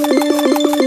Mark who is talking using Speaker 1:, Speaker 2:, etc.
Speaker 1: Música